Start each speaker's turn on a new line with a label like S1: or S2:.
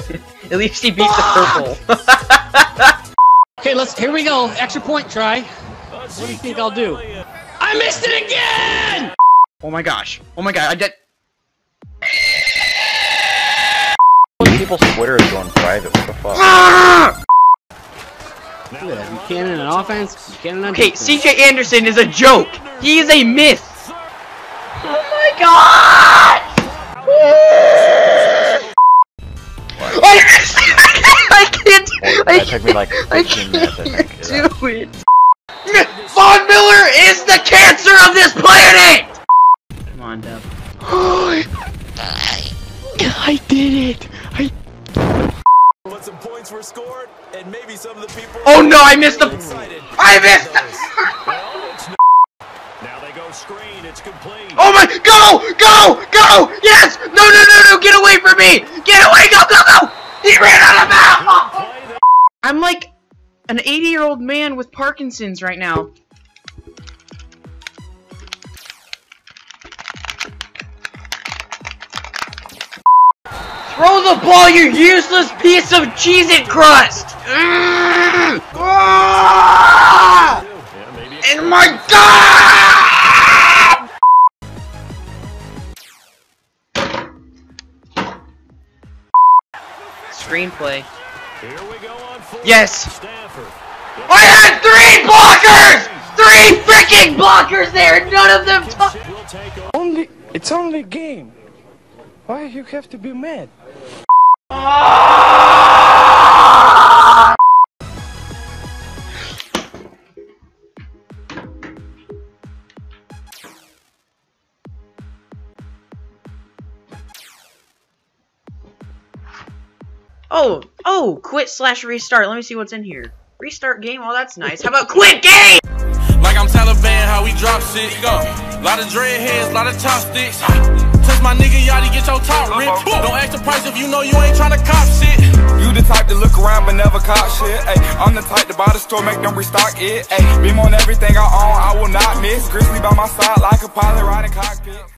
S1: At least he beat the purple.
S2: Okay, let's. Here we go. Extra point try. What do you think I'll do? I missed it again!
S1: oh my gosh. Oh my god, I did.
S3: People's Twitter is going private. What the fuck?
S2: Look at that. Buchanan on offense. Buchanan on
S1: Okay,
S2: defense.
S1: CJ Anderson is a joke. He is a myth. Oh my god!
S3: Took me like
S1: I
S3: 15 minutes, I
S1: can't
S3: think.
S1: do it. Von Miller is the cancer of this planet. Come on, Deb. I did it. I.
S4: But some points were scored, and maybe some of the people.
S1: Oh no! I missed the.
S4: Excited.
S1: I missed the.
S4: Well, it's no- Now they go screen. It's complete.
S1: Oh my! Go! Go! Go! Yes! No! No! No! No! Get away from me! Get away! Go! Go! Go! He ran out of bounds!
S4: Play there.
S1: I'm like an 80 year old man with Parkinson's right now. Throw the ball, you useless piece of cheese it crust! Mm! Ah!
S4: Yeah,
S1: And my God! Screenplay.
S4: Here we go on fourth.
S1: Yes!
S4: Stafford.
S1: I had three blockers! Three freaking blockers there! None of them t-
S4: Will take over.
S5: Only it's only game. Why you have to be mad? Ah!
S1: Oh, oh, quit slash restart. Let me see what's in here. Restart game? Oh, that's nice. How about quit game?
S6: Like I'm Taliban, how we drop shit. Go. Lot of dreadheads, lot of chopsticks. Touch my nigga, Yachty, get your top ripped. Don't ask the price if you know you ain't tryna cop shit.
S5: You the type to look around but never cop shit. Ay, I'm the type to buy the store, make them restock it. Ay, beam on everything I own, I will not miss. Grizzly by my side like a pilot riding cockpit.